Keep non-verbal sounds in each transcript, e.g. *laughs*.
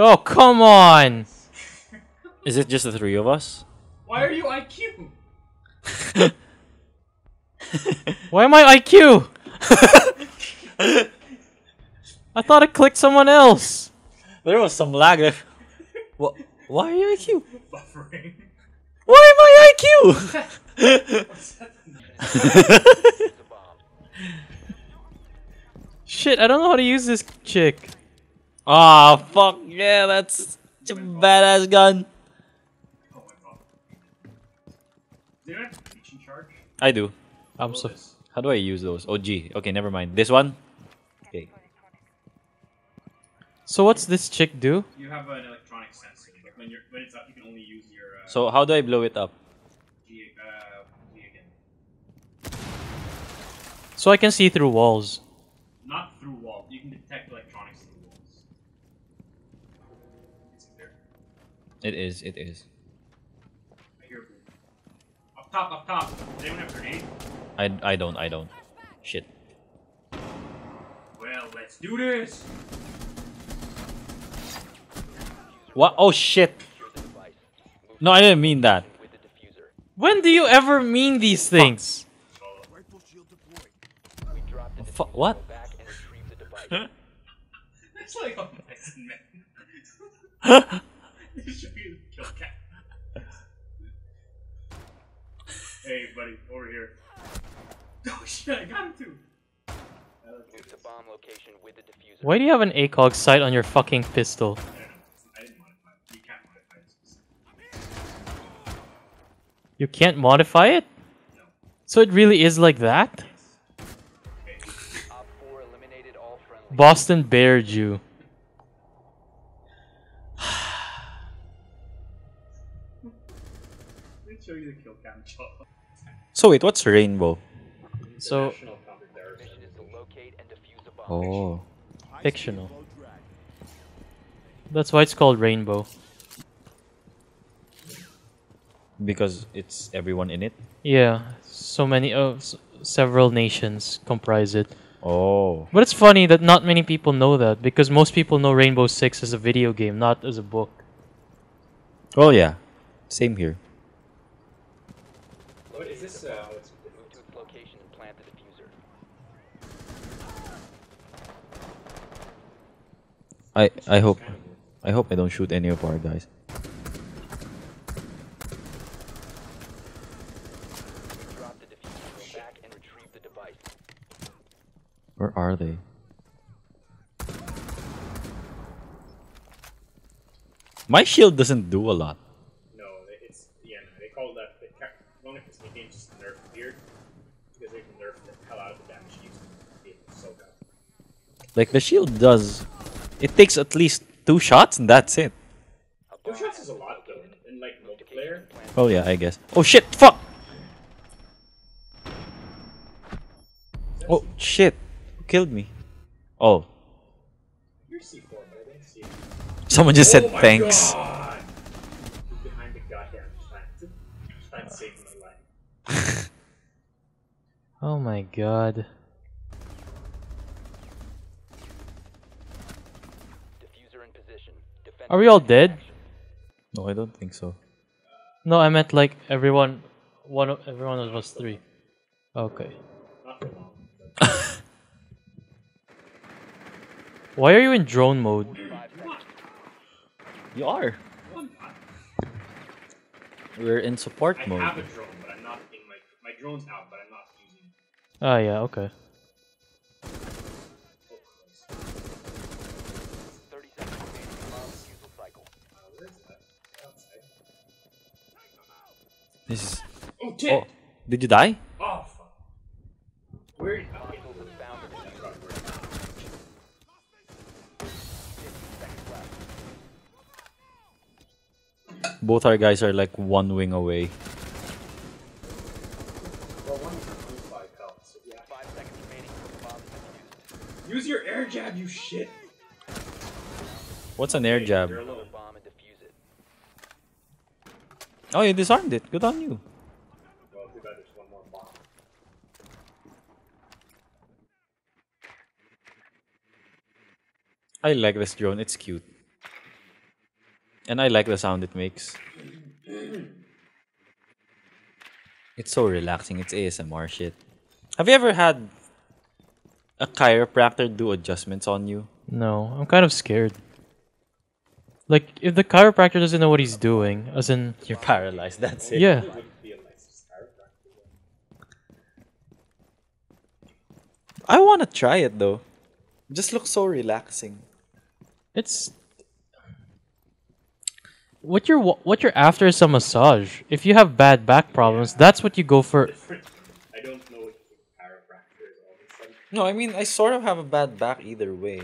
Oh, come on! Is it just the three of us? Why are you IQ? *laughs* Why am I IQ? I thought I clicked someone else. There was some lag. there. Wha- Why are you IQ? Buffering. Why am I IQ? *laughs* *laughs* Shit, I don't know how to use this chick. Ah, fuck yeah, that's a badass gun. Oh my god. Do you have breaching charge? I do. I'm so. How do I use those? Oh, G. Okay, never mind. This one. Okay. So what's this chick do? You have an electronic sensor, when you're when it's up, you can only use your uh, So how do I blow it up? G, uh, G again. So I can see through walls. Not through walls. You can detect It is. It is. I hear boom. Up top, up top. Does anyone have grenade? I I don't. I don't. Shit. Well, let's do this. What? Oh shit. No, I didn't mean that. When do you ever mean these things? Fu- what? *laughs* It's like a *laughs* kill cam. hey, buddy, over here. *laughs* Oh shit, I got him too. Move to bomb location with the diffuser. Why do you have an ACOG sight on your fucking pistol? I don't know. I didn't modify it. You can't modify this. You can't modify it? No. So it really is like that? Okay. Op 4 eliminated all friendly. Boston Bear Jew. Show you the kill cam shot. So wait, what's rainbow? So National counterterrorism. Mission is to locate and defuse a bomb. oh, fictional. That's why it's called rainbow. Because it's everyone in it. Yeah, so many uh, s- several nations comprise it. Oh. But it's funny that not many people know that because most people know Rainbow Six as a video game, not as a book. Oh yeah. Same here. What is this? Uh, what's Move to its location and plant the diffuser. I I hope I hope I don't shoot any of our guys. Drop the diffuser. Go back and retrieve the device. Where are they? My shield doesn't do a lot. No, it's yeah. no, They call that the ca- one of the games just nerf weird because they can nerf the hell out of the damage used in so bad. Like the shield does it takes at least two shots and that's it. Two shots is a lot though, in like multiplayer. Oh yeah, I guess. Oh shit, fuck! Oh shit. Who killed me? Oh. You're C4, but I didn't see it. Someone just oh said thanks. God. Behind the goddamn plant. Plant saved my life. *laughs* Oh my god. Diffuser in position. Defend Are we all dead? No, I don't think so. No, I meant like everyone one of everyone of us three. Okay. Not for long. Why are you in drone mode? You are. No, I'm not. We're in support I mode. have a drone, but I'm not in my my drone's out, but I'm not using it. Ah yeah, okay. This is Oh! Oh, did you die? Oh, fuck. Where? Okay. Hostiles have found the diffuser. 15 seconds left. Both our guys are like one wing away. Well, one is 25 health, so yeah. 5 seconds remaining before the bomb is defused. Use your air jab, you shit! What's an air jab? You're Throw alone. the bomb and defuse it. Oh, you disarmed it. Good on you. I like this drone. It's cute. And I like the sound it makes. It's so relaxing. It's ASMR shit. Have you ever had a chiropractor do adjustments on you? No, I'm kind of scared. Like, if the chiropractor doesn't know what he's doing, as in, You're paralyzed. That's it. yeah, Wouldn't be a licensed chiropractor. though. I want to try it though. It just looks so relaxing. it's what you're what you're after is a massage. If you have bad back problems, that's what you go for. I don't know what chiropractor is all of a. No, I mean I sort of have a bad back either way.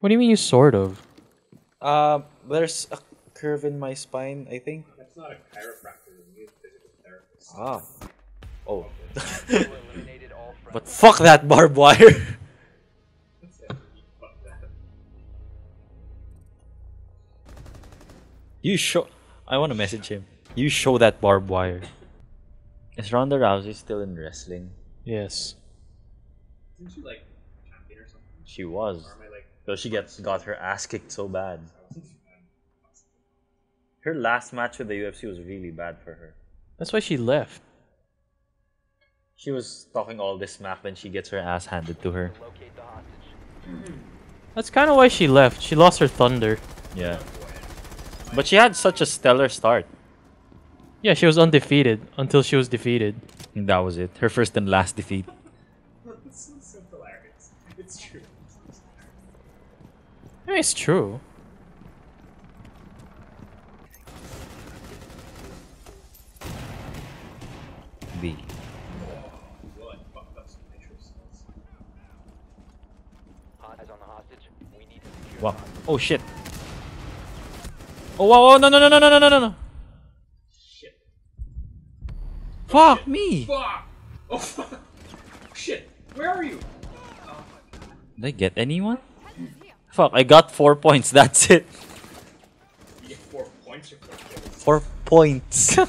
What do you mean you sort of? Uh, there's a curve in my spine. I think. That's not a chiropractor, you physical therapist. Ah. Oh. You eliminated all friendly. but fuck that barbed wire. That's it. Fuck that. you show. I want to message him. You show that barbed wire. Is Ronda Rousey still in wrestling? Yes. Isn't she like champion or something? She was. Or am I like, So she gets got her ass kicked so bad. I wasn't too bad. Her last match with the UFC was really bad for her. That's why she left. She was talking all this smack, then she gets her ass handed to her. Locate the hostage. That's kind of why she left. She lost her thunder. Yeah. But she had such a stellar start. Yeah, she was undefeated until she was defeated. And that was it. Her first and last defeat. It's so simple, It's true. I mean, it's true. B. Well, I fucked up some nitro cells. Hot eyes on the hostage. We need to secure Wow. the hostage. Oh shit. Oh wow, oh no no no no no no no no no. Shit. Fuck me. Fuck! Oh, fuck! Shit! Where are you? Oh my god. Did I get anyone? Fuck, I got four points, *laughs* that's it. You get four points or four kills? Four points. *laughs* *laughs*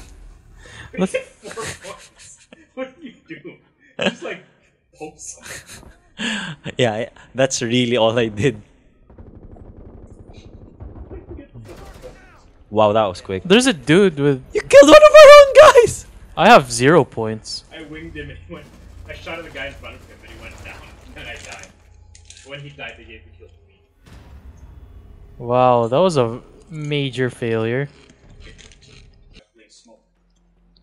You get four points. What do you do? You just like poke someone. *laughs* yeah, that's really all I did. Wow, that was quick. There's a dude with. You killed one of our own guys! I have zero points. I winged him and he *laughs* went. I shot at the guy in front of him and he went down. And then I died. When he died, they gave the kill to me. Wow, that was a major failure.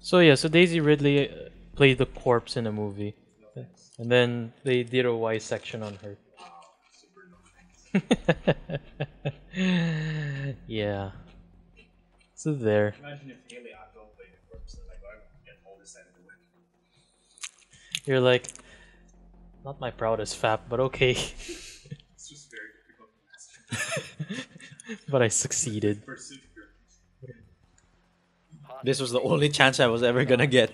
So yeah, so Daisy Ridley uh, played the corpse in a movie, No thanks. And then they did a Y section on her. *laughs* yeah. So there. You're like, not my proudest fap, but okay. *laughs* *laughs* but I succeeded. This was the only chance I was ever gonna get.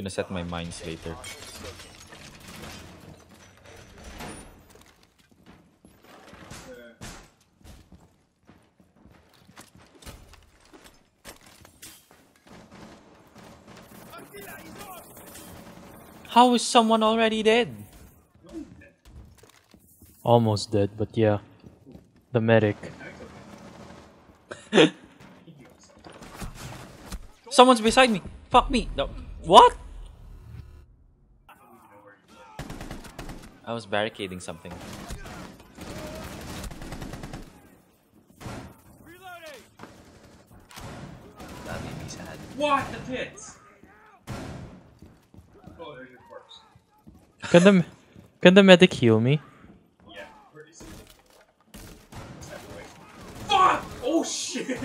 Gonna set my mines later. How is someone already dead? Almost dead, but yeah. The medic. *laughs* Someone's beside me. Fuck me. No. What? I was barricading something. That made me sad. What? The pits! Oh, there's your corpse. Can the can the medic heal me? Yeah. Where is it? Step away. Fuck! Oh shit!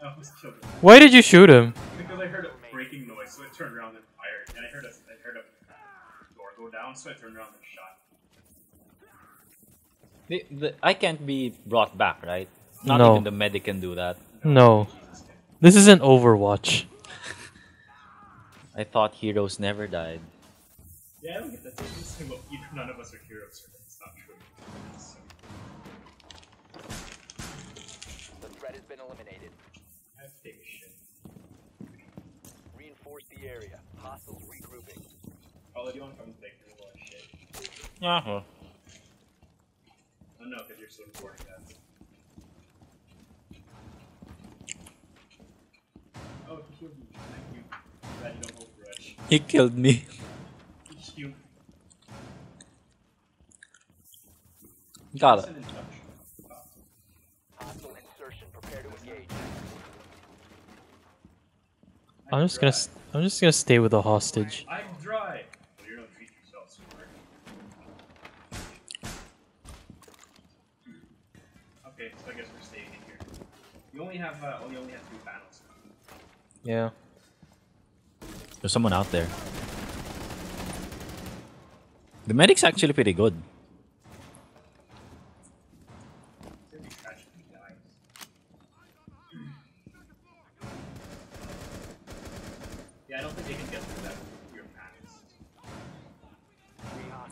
I almost killed him. Why did you shoot him? Because I heard a breaking noise, so I turned around and fired. And I heard a, I heard a door go down, so I turned around and shot. The, the, I can't be brought back, right? Not No. even the medic can do that. No. This isn't Overwatch. I thought heroes never died. Yeah, I don't get that. They just well, either none of us are heroes or it's not true. So, The threat has been eliminated. I have to take a shit. Reinforce the area. Hostiles regrouping. Paula, do you want to come and take your little shit? Uh-huh. Oh no, because you're still recording that. Oh, he killed me. Thank you. Glad you don't hold grudge. He killed me. You. Got it. Listen and touch. Hostile insertion. Prepare to engage. I'm just gonna. s- I'm just gonna stay with the hostage. I'm dry. Well, you're gonna treat yourself, smart. Okay, so I guess we're staying in here. You only have, uh, well, you only have two panels. Yeah. There's someone out there. The medic's actually pretty good. It's gonna be tragic if he dies. Yeah, I don't think they can get through that with your panels.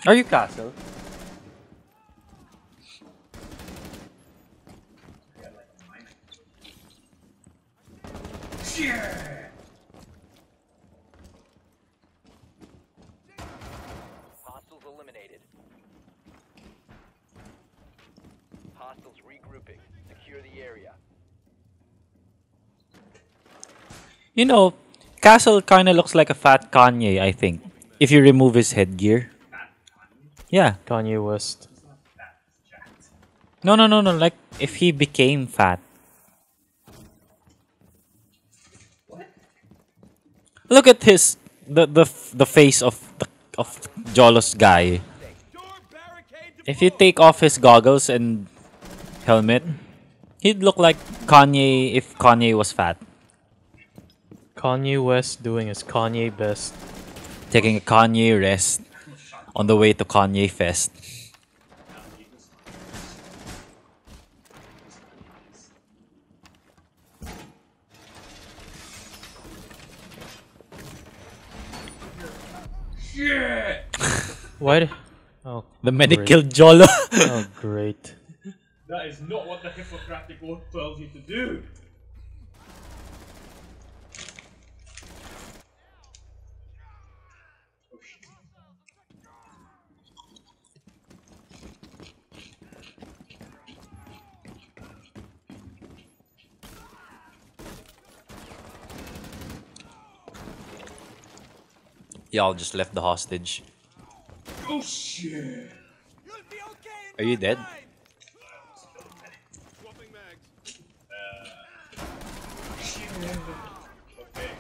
Are you castle? They had like a mine. Shit! Hostiles eliminated. Hostiles regrouping. Secure the area. You know, Castle kind of looks like a fat Kanye, I think. If you remove his headgear. Yeah. Kanye West. It's not that, it's jacked. No, no, no, no. Like, if he became fat. What? Look at his the the the face of the of Jolos guy. If you take off his goggles and helmet, he'd look like Kanye if Kanye was fat, Kanye West doing his Kanye best. taking a Kanye rest on the way to Kanye Fest. Why? d- Oh, The medic Great. killed Jolo. oh, great. That is not what the Hippocratic Oath tells you to do. Y'all just left the hostage. Oh shit. You'll be okay Are you dead? time. Swapping mags. Okay.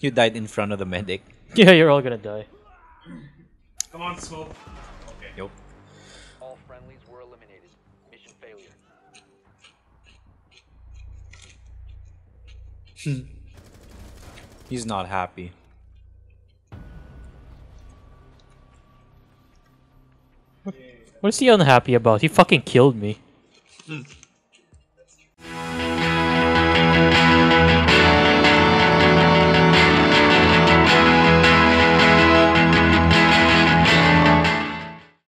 You died in front of the medic. *laughs* Yeah, you're all gonna die. Come on, Smoke. Okay. Yup. All friendlies were eliminated. Mission failure. Hmm. He's not happy. What is he unhappy about? He fucking killed me. Hmm.